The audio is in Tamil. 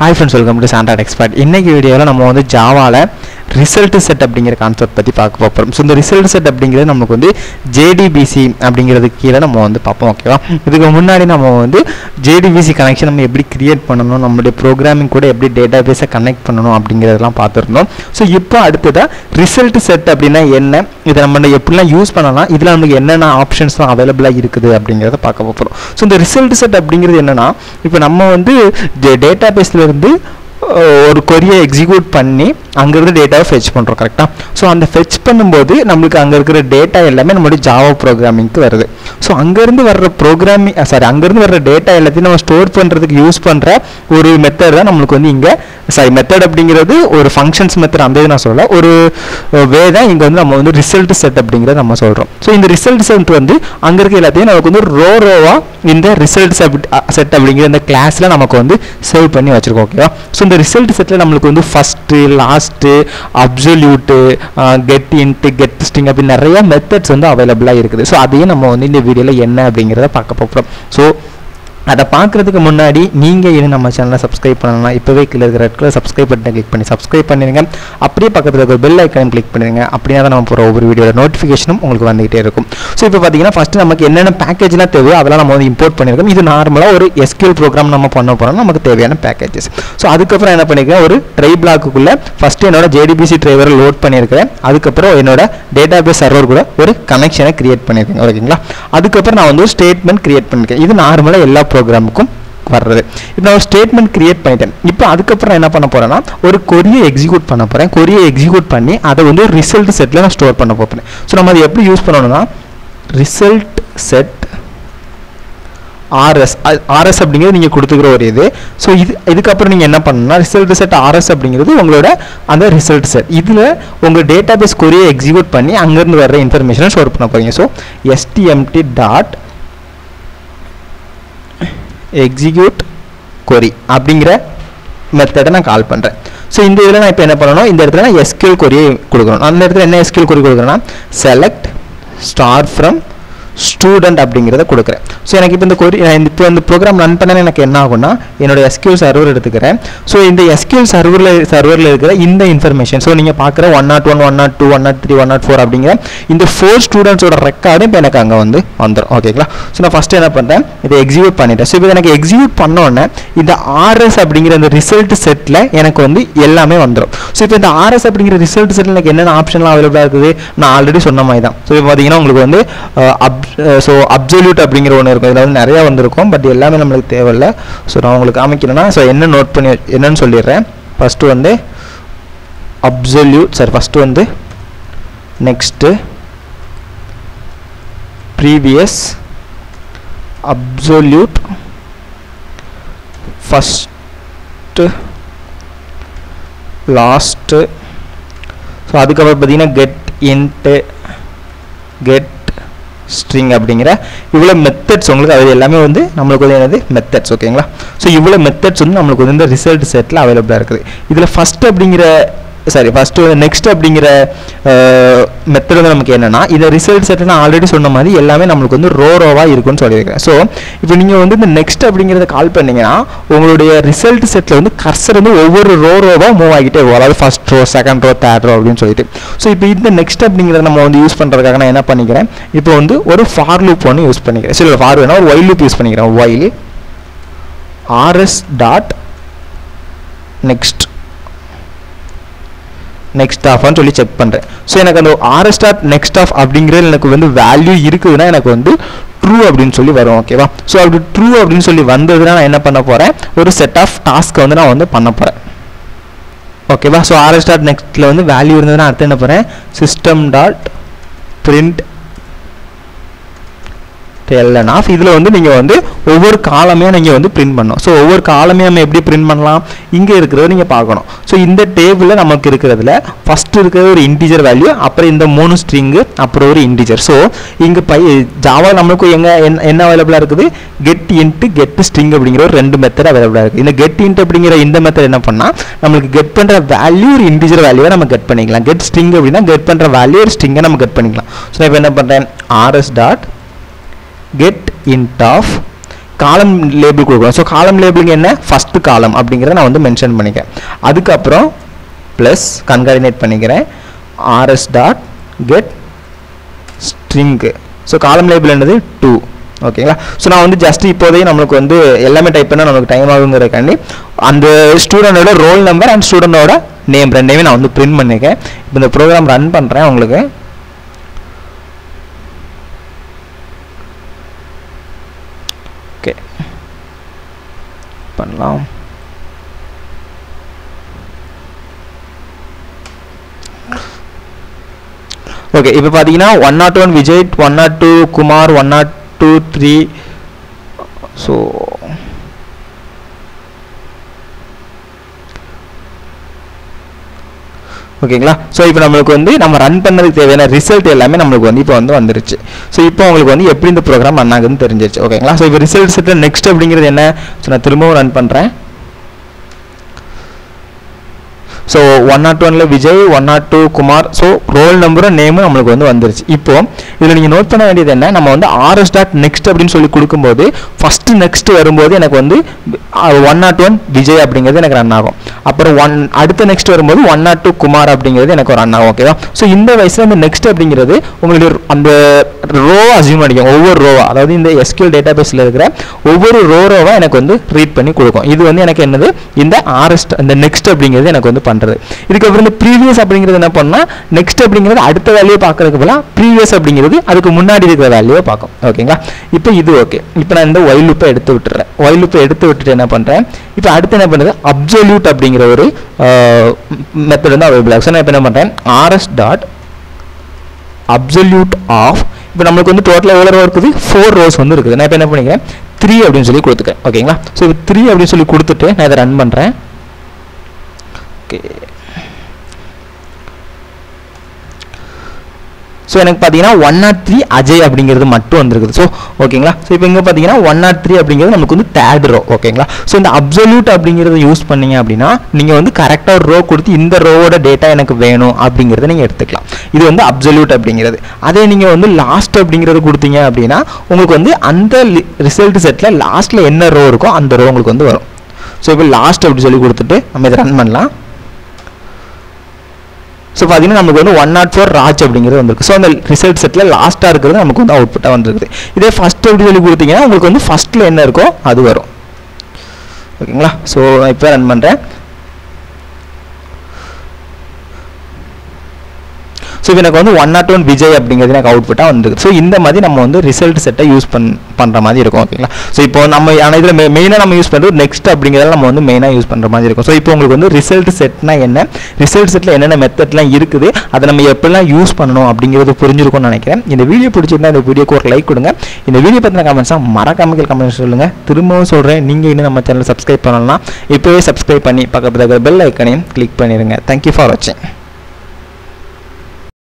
ஹாய் ஃப்ரெண்ட்ஸ் வெல்கம் டு சாண்டாட் எக்ஸ்பர்ட் இன்னைக்கு வீடியோவில் நம்ம வந்து ஜாவாவில் ரிசல்ட் செட் அப்படிங்கிற கான்செப்ட் பற்றி பார்க்க போகிறோம் ஸோ இந்த ரிசல்ட் செட் அப்படிங்கிறது நமக்கு வந்து ஜேடிபிசி அப்படிங்கிறதுக்கு கீழே நம்ம வந்து பார்ப்போம் ஓகேவா இதுக்கு முன்னாடி நம்ம வந்து ஜேடிபிசி கனெக்ஷன் நம்ம எப்படி கிரியேட் பண்ணணும் நம்மளுடைய ப்ரோக்ராமிங் கூட எப்படி டேட்டா பேஸை கனெக்ட் பண்ணணும் அப்படிங்கிறதெல்லாம் பார்த்துருந்தோம். ஸோ இப்போ அடுத்ததாக ரிசல்ட் செட் அப்படின்னா என்ன? இதை நம்ம எப்படிலாம் யூஸ் பண்ணலாம்? இதில் நமக்கு என்னென்ன ஆப்ஷன்ஸ்லாம் அவைலபிளாக இருக்குது அப்படிங்கிறத பார்க்க போகிறோம் ஸோ இந்த ரிசல்ட் செட் அப்படிங்கிறது என்னென்னா இப்போ நம்ம வந்து டேட்டா பேஸ்லேருந்து ஒரு கொரியை எக்ஸிக்யூட் பண்ணி அங்கேருந்து டேட்டாவை ஃபெச் பண்ணுறோம் கரெக்டாக ஸோ அந்த ஃபெச் பண்ணும்போது நம்மளுக்கு அங்கே இருக்கிற டேட்டா எல்லாமே நம்மளுடைய ஜாவா ப்ரோக்ராமிங்க்கு வருது. ஸோ அங்கேருந்து வர்ற ப்ரோக்ராமிங் சாரி அங்கேருந்து வர்ற டேட்டா எல்லாத்தையும் நம்ம ஸ்டோர் பண்ணுறதுக்கு யூஸ் பண்ணுற ஒரு மெத்தட் தான் நம்மளுக்கு வந்து இங்கே சாரி மெத்தட் அப்படிங்கிறது ஒரு ஃபங்க்ஷன்ஸ் மெத்தட் அந்த இது நான் சொல்லல. ஒரு வே தான் இங்கே வந்து நம்ம வந்து ரிசல்ட் செட் அப்படிங்கிறத நம்ம சொல்கிறோம் ஸோ இந்த ரிசல்ட் செட் வந்து அங்கே இருக்க எல்லாத்தையும் நமக்கு வந்து ரோ ரோவாக இந்த ரிசல்ட் செட் அப்படிங்கிற இந்த கிளாஸில் நமக்கு வந்து சேவ் பண்ணி வச்சுருக்கோம் ஓகேவா ஸோ இந்த ரிசல்ட் செட்டில் நம்மளுக்கு வந்து first last absolute get int get string அப்படின்னு நிறைய மெத்தட்ஸ் வந்து அவைலபிளாக இருக்குது. ஸோ அதையும் நம்ம வந்து இந்த வீடியோவில் என்ன அப்படிங்கிறத பார்க்க போகிறோம் ஸோ அதை பார்க்குறதுக்கு முன்னாடி நீங்கள் இன்னும் நம்ம சேனலை சப்ஸ்கிரைப் பண்ணலாம் இப்போவே கீழே இருக்கிற இடத்துல சப்ஸ்கிரைப் பட்டனை கிளிக் பண்ணி சப்ஸ்கிரைப் பண்ணிடுங்க அப்படியே பக்கத்தில் இருக்கிற பெல் ஐக்கனையும் கிளிக் பண்ணிடுங்க அப்படின்னா தான் நம்ம போகிற ஒவ்வொரு வீடியோட நோட்டிஃபிகேஷனும் உங்களுக்கு வந்துகிட்டே இருக்கும். ஸோ இப்போ பார்த்தீங்கன்னா ஃபஸ்ட்டு நமக்கு என்னென்ன பேக்கேஜ்லாம் தேவையோ அதெல்லாம் நம்ம வந்து இம்போர்ட் பண்ணியிருக்கோம் இது நார்மலாக ஒரு எஸ்கியூல் ப்ரோக்ராம் நம்ம பண்ண போகிறோம் நமக்கு தேவையான பேக்கேஜஸ் ஸோ அதுக்கப்புறம் என்ன பண்ணியிருக்கேன் ஒரு ட்ரை பிளாக்குக்குள்ளே ஃபஸ்ட்டு என்னோட ஜேடிபிசி ட்ரைவரை லோட் பண்ணியிருக்கிறேன் அதுக்கப்புறம் என்னோட டேட்டா பேஸ் சர்வர் கூட ஒரு கனெக்ஷனை கிரியேட் பண்ணியிருக்கேன் ஓகேங்களா அதுக்கப்புறம் நான் வந்து ஒரு ஸ்டேட்மெண்ட் கிரியேட் பண்ணியிருக்கேன் இது நார்மலாக எல்லா ப்ரோக்ராமுக்கும் வர்றது. இப்போ நான் ஒரு ஸ்டேட்மெண்ட் கிரியேட் பண்ணிட்டேன். இப்போ அதுக்கப்புறம் என்ன பண்ண போறேன்னா ஒரு கொரியை எக்ஸிக்யூட் பண்ண போகிறேன் கொரியை எக்ஸிக்யூட் பண்ணி அதை வந்து ரிசல்ட் செட்டில் நான் ஸ்டோர் பண்ண போகிறேன் ஸோ நம்ம அதை எப்படி யூஸ் பண்ணணும்னா ரிசல்ட் செட் ஆர்எஸ் ஆர்எஸ் அப்படிங்கிறது நீங்கள் கொடுத்துக்கிற ஒரு இது. ஸோ இது இதுக்கப்புறம் நீங்கள் என்ன பண்ணணும்னா ரிசல்ட் செட் ஆர்எஸ் அப்படிங்கிறது உங்களோட அந்த ரிசல்ட் செட் இதில் உங்கள் டேட்டா பேஸ் கொரியை எக்ஸிக்யூட் பண்ணி அங்கேருந்து வர்ற இன்ஃபர்மேஷனை ஸ்டோர் பண்ண போகிறீங்க so STMT dot execute query அப்படிங்கிற மெத்தடை நான் கால் பண்ணுறேன் ஸோ இந்த இதில் நான் இப்போ என்ன பண்ணணும்? இந்த இடத்துல நான் எஸ்கியூல் கொரியை கொடுக்கணும். அந்த இடத்துல என்ன எஸ்கியூல் கொரி கொடுக்குறேன்னா செலக்ட் ஸ்டார் ஃப்ரம் ஸ்டூடெண்ட் அப்படிங்கிறத கொடுக்குறேன். ஸோ எனக்கு இப்போ இந்த கொரி நான் இப்போ இந்த ப்ரோக்ராம் ரன் பண்ண எனக்கு என்ன ஆகும்னா என்னோட எஸ்கியூ சர்வர் எடுத்துக்கிறேன். ஸோ இந்த எஸ்கியூ சர்வரில் சர்வரில் இருக்கிற இந்த இன்ஃபர்மேஷன் ஸோ நீங்கள் பார்க்குற one not one one not two one not three one not four அப்படிங்கிற இந்த ஃபோர் ஸ்டூடெண்ட்ஸோட ரெக்கார்டும் இப்போ எனக்கு அங்கே வந்து வந்துடும் ஓகேங்களா ஸோ நான் ஃபஸ்ட்டு என்ன பண்ணுறேன் இதை எக்ஸிக்யூட் பண்ணிட்டேன். ஸோ இப்போ எனக்கு எக்ஸிக்யூட் பண்ணோன்னே இந்த ஆர்எஸ் அப்படிங்கிற இந்த ரிசல்ட் செட்டில் எனக்கு வந்து எல்லாமே வந்துடும் ஸோ இப்போ இந்த ஆர்எஸ் அப்படிங்கிற ரிசல்ட் செட்டில் எனக்கு என்னென்ன ஆப்ஷன்லாம் அவைலபிளாக இருக்குது? நான் ஆல்ரெடி சொன்ன மாதிரி தான். ஸோ இப்போ பார்த்தீங்கன்னா உங்களுக்கு வந்து அப் ஸோ அப்சல்யூட் அப்படிங்கிற ஒன்று இருக்கும். இதில் வந்து நிறையா வந்திருக்கும். பட் எல்லாமே நம்மளுக்கு தேவையில்லை. ஸோ நான் உங்களுக்கு காமிக்கிறேன்னா ஸோ என்ன நோட் பண்ணி என்னன்னு சொல்லிடுறேன். ஃபஸ்ட்டு வந்து அப்சல்யூட் சார் ஃபஸ்ட்டு வந்து next previous absolute first last so அதுக்கப்புறம் பார்த்தீங்கன்னா கெட் இன்ட்டு கெட் ஸ்ட்ரிங் அப்படிங்கிற இவ்வளோ மெத்தட்ஸ் உங்களுக்கு அது எல்லாமே வந்து நம்மளுக்கு வந்து என்னது? மெத்தட்ஸ் ஓகேங்களா ஸோ இவ்வளோ மெத்தட்ஸ் வந்து நம்மளுக்கு வந்து இந்த ரிசல்ட் செட்டில் அவைலபிளாக இருக்குது. இதில் ஃபஸ்ட் அப்படிங்கிற சாரி ஃபஸ்ட்டு நெக்ஸ்ட் அப்படிங்கிற மெத்தட் வந்து நமக்கு என்னென்னா இந்த ரிசல்ட் செட்டில் நான் ஆல்ரெடி சொன்ன மாதிரி எல்லாமே நம்மளுக்கு வந்து ரோ ரோவாக இருக்கும்னு சொல்லியிருக்கேன். ஸோ இப்போ நீங்கள் வந்து இந்த நெக்ஸ்ட் அப்படிங்கிறத கால் பண்ணிங்கன்னா உங்களுடைய ரிசல்ட் செட்டில் வந்து கர்சர் வந்து ஒவ்வொரு ரோ ரோவாக மூவ் ஆகிட்டே இருக்கும். அதாவது first row second row third row அப்படின்னு சொல்லிட்டு. ஸோ இப்போ இந்த நெக்ஸ்ட் அப்படிங்கிறத நம்ம வந்து யூஸ் பண்ணுறதுக்காக நான் என்ன பண்ணிக்கிறேன்? இப்போ வந்து ஒரு ஃபார் லூப் ஒன்று யூஸ் பண்ணிக்கிறேன். சரி ஃபார் வேணா ஒரு ஒயில் லூப் யூஸ் பண்ணிக்கிறேன். While RS dot next next ஆஃபான்னு சொல்லி செக் பண்ணுறேன் ஸோ எனக்கு அந்த ஆர்எஸ் டாட் நெக்ஸ்ட் ஆஃப் அப்படிங்கிறது எனக்கு வந்து வேல்யூ இருக்குதுன்னா எனக்கு வந்து ட்ரூ அப்படின்னு சொல்லி வரும் ஓகேவா ஸோ அப்படி ட்ரூ அப்படின்னு சொல்லி வந்ததுன்னா நான் என்ன பண்ண போகிறேன் ஒரு செட் ஆஃப் டாஸ்க்கை வந்து நான் வந்து பண்ண போகிறேன் ஓகேவா ஸோ ஆர்எஸ் டாட் நெக்ஸ்ட்டில் வந்து வேல்யூ இருந்ததுன்னா அடுத்து என்ன போகிறேன் system dot print LN of இதில் வந்து நீங்கள் வந்து ஒவ்வொரு காலமே நீங்கள் வந்து பிரிண்ட் பண்ணணும். ஸோ ஒவ்வொரு காலமே நம்ம எப்படி பிரிண்ட் பண்ணலாம்? இங்கே இருக்கிறத நீங்கள் பார்க்கணும். ஸோ இந்த டேபிளில் நமக்கு இருக்கிறதுல ஃபஸ்ட்டு இருக்கிறது ஒரு இன்டிஜர் வேல்யூ அப்புறம் இந்த மூணு ஸ்ட்ரிங்கு அப்புறம் ஒரு இன்டிஜர் ஸோ இங்கே பை ஜாவா நம்மளுக்கு எங்கே என்ன என்ன அவைலபிளாக இருக்குது? கெட் இன்ட்டு கெட் ஸ்ட்ரிங் அப்படிங்கிற ஒரு ரெண்டு மெத்தட் அவைலபிளாக இருக்குது இந்த கெட் இன்ட் அப்படிங்கிற இந்த மெத்தட் என்ன பண்ணால் நம்மளுக்கு கெட் பண்ணுற வேல்யூ ஒரு இன்டிஜர் வேல்யூவை நம்ம கெட் பண்ணிக்கலாம். கெட் ஸ்ட்ரிங் அப்படின்னா கெட் பண்ணுற வேல்யூ ஒரு ஸ்ட்ரிங்கை நம்ம கெட் பண்ணிக்கலாம். ஸோ இப்போ என்ன பண்ணுறேன் RS dot get int of column label கொடுக்குறோம் ஸோ காலம் லேபிளுக்கு என்ன? ஃபர்ஸ்ட் காலம் அப்படிங்கிறத நான் வந்து மென்ஷன் பண்ணிக்கிறேன். அதுக்கப்புறம் ப்ளஸ் கன்கார்டினேட் பண்ணிக்கிறேன். RS dot get string so column label என்னது? டூ ஓகேங்களா ஸோ நான் வந்து ஜஸ்ட் இப்போதையும் நம்மளுக்கு வந்து எல்லாமே டைப் பண்ணால் நமக்கு டைம் ஆகுங்கிறக்காண்டி அந்த ஸ்டூடெண்டோட ரோல் நம்பர் அண்ட் ஸ்டூடெண்டோட நேம் ரெண்டையுமே நான் வந்து பிரிண்ட் பண்ணியிருக்கேன் இப்போ இந்த ப்ரோக்ராம் ரன் பண்ணுறேன் உங்களுக்கு. பண்ணலாம். ஓகே இப்போ பார்த்தீங்கன்னா one naught one Vijay one naught two Kumar one naught two three so ஓகேங்களா? ஸோ இப்போ நம்மளுக்கு வந்து நம்ம ரன் பண்ணதுக்கு தேவையான ரிசல்ட் எல்லாமே நம்மளுக்கு வந்து இப்போ வந்து வந்துருச்சு. ஸோ இப்போ உங்களுக்கு வந்து எப்படி இந்த ப்ரோக்ராம் ரன் ஆகுதுன்னு தெரிஞ்சிருச்சு. ஓகேங்களா? ஸோ இப்போ ரிசல்ட் செட்டில் நெக்ஸ்ட் அப்படிங்கிறது என்ன? ஸோ நான் திரும்பவும் ரன் பண்ணுறேன் ஸோ ஒன் நாட் ஒனில் Vijay one naught two Kumar. So roll நம்பரும் நேமும் நம்மளுக்கு வந்து வந்துருச்சு. இப்போ இதில் நீங்கள் நோட் பண்ண வேண்டியது என்ன? நம்ம வந்து ஆர்எஸ் டாட் நெக்ஸ்ட் அப்படின்னு சொல்லி கொடுக்கும்போது ஃபஸ்ட்டு நெக்ஸ்ட் வரும்போது எனக்கு வந்து ஒன் நாட் ஒன் விஜய் அப்படிங்கிறது எனக்கு ரன் ஆகும். அப்புறம் ஒன் அடுத்த நெக்ஸ்ட் வரும்போது ஒன் நாட் டூ குமார் அப்படிங்கிறது எனக்கு ரன் ஆகும் ஓகேவா ஸோ இந்த வயசில் அந்த நெக்ஸ்ட் அப்படிங்கிறது உங்களுடைய அந்த ரோ அசியூம் பண்ணிக்கும் ஒவ்வொரு ரோவா அதாவது இந்த எஸ்கியூ டேட்டா பேஸில் இருக்கிற ஒவ்வொரு ரோ ரோவா எனக்கு வந்து ரீட் பண்ணி கொடுக்கும். இது வந்து எனக்கு என்னது? இந்த ஆர்எஸ்ட் இந்த நெக்ஸ்ட் அப்படிங்கிறது எனக்கு வந்து பண்ணுறது இதுக்கப்புறம் இந்த ப்ரீவியஸ் அப்படிங்கிறது என்ன பண்ணால் நெக்ஸ்ட் அப்படிங்கிறது அடுத்த வேலையை பார்க்கறதுக்கு போல ப்ரீவியஸ் அப்படிங்கிறது அதுக்கு முன்னாடி இருக்கிற வேலையை பார்க்கும். ஓகேங்களா இப்போ இது ஓகே இப்போ நான் இந்த ஒயில் லுப்பை எடுத்து விட்டுறேன். ஒயில் லுப்பை எடுத்து விட்டுட்டு என்ன பண்ணுறேன் இப்போ அடுத்து என்ன பண்ணுறது அப்சல்யூட் அப்படிங்கிற ஒரு மெத்தட் வந்து அவைபிள் ஆகும் ஸோ நான் இப்போ என்ன பண்ணுறேன் ஆர்எஸ் டாட் அப்சல்யூட் ஆஃப் இப்போ நம்மளுக்கு வந்து டோட்டலாக எவ்வளோ ரோ இருக்குது? ஃபோர் ரோஸ் வந்து இருக்குது. நான் இப்போ என்ன பண்ணிக்கிறேன்? த்ரீ அப்படின்னு சொல்லி கொடுத்துக்கிறேன். ஓகேங்களா ஸோ த்ரீ அப்படின்னு சொல்லி கொடுத்துட்டு நான் இதை ரன் பண்ணுறேன் ஓகே. ஸோ எனக்கு பார்த்தீங்கன்னா ஒன் நாட் த்ரீ அஜய் அப்படிங்கிறது மட்டும் வந்திருக்குது. ஸோ ஓகேங்களா? ஸோ இப்போ இங்கே பார்த்தீங்கன்னா ஒன் நாட் த்ரீ அப்படிங்கிறது நமக்கு வந்து தேர்ட் ரோ ஓகேங்களா? ஸோ இந்த அப்சல்யூட் அப்படிங்கிறத யூஸ் பண்ணீங்க அப்படின்னா நீங்கள் வந்து கரெக்டாக ஒரு ரோ கொடுத்து இந்த ரோவோட டேட்டா எனக்கு வேணும் அப்படிங்கிறத நீங்கள் எடுத்துக்கலாம். இது வந்து அப்சல்யூட் அப்படிங்கிறது. அதே நீங்கள் வந்து லாஸ்ட் அப்படிங்கிறது கொடுத்தீங்க அப்படின்னா உங்களுக்கு வந்து அந்த ரிசல்ட் செட்டில் லாஸ்ட்டில் என்ன ரோ இருக்கோ அந்த ரோ உங்களுக்கு வந்து வரும். ஸோ இப்போ லாஸ்ட் அப்படி சொல்லி கொடுத்துட்டு நம்ம இதை ரன் பண்ணலாம். ஸோ பார்த்தீங்கன்னா நமக்கு வந்து ஒன் நாட் ஃபோர் ராஜ் அப்படிங்கிறது வந்திருக்கு. ஸோ அந்த ரிசல்ட் செட்டில் லாஸ்ட்டாக இருக்கிறது நமக்கு வந்து அவுட்புட்டாக வந்துருக்குது. இதே ஃபஸ்ட் அப்படி சொல்லி கொடுத்தீங்கன்னா உங்களுக்கு வந்து ஃபஸ்ட்டில் என்ன இருக்கோ அது வரும். ஓகேங்களா ஸோ நான் இப்போ ரன் பண்ணுறேன் ஸோ இப்போ எனக்கு வந்து ஒன் நாட் ஒன் விஜய் அப்படிங்கிறது எனக்கு அவுட்புட்டாக வந்துருக்கு. ஸோ இந்த மாதிரி நம்ம வந்து ரிசல்ட் செட்டை யூஸ் பண் பண்ணுற மாதிரி இருக்கும் ஓகேங்களா ஸோ இப்போ நம்ம ஆனால் இதில் மெயினாக நம்ம யூஸ் பண்ணுறது நெக்ஸ்ட் அப்படிங்கிறத நம்ம வந்து மெயினாக யூஸ் பண்ணுற மாதிரி இருக்கும். ஸோ இப்போ உங்களுக்கு வந்து ரிசல்ட் செட்னா என்ன? ரிசல்ட் செட்டில் என்னென்ன மெத்தட்லாம் இருக்குது? அதை நம்ம எப்படிலாம் யூஸ் பண்ணணும் அப்படிங்கிறது புரிஞ்சிருக்கும்னு நினைக்கிறேன். இந்த வீடியோ பிடிச்சிருந்தா இந்த வீடியோக்கு ஒரு லைக் கொடுங்க. இந்த வீடியோ பற்றின கமெண்ட்ஸாக மறக்காமல் கமெண்ட்ஸ் சொல்லுங்கள் திரும்பவும் சொல்கிறேன் நீங்கள் இன்னும் நம்ம சேனல் சப்ஸ்கிரைப் பண்ணலாம் இப்போவே சப்ஸ்கிரைப் பண்ணி பக்கத்தில் இருக்கிற பெல் ஐக்கனையும் கிளிக் பண்ணிடுங்க தேங்க்யூ ஃபார் வாட்சிங்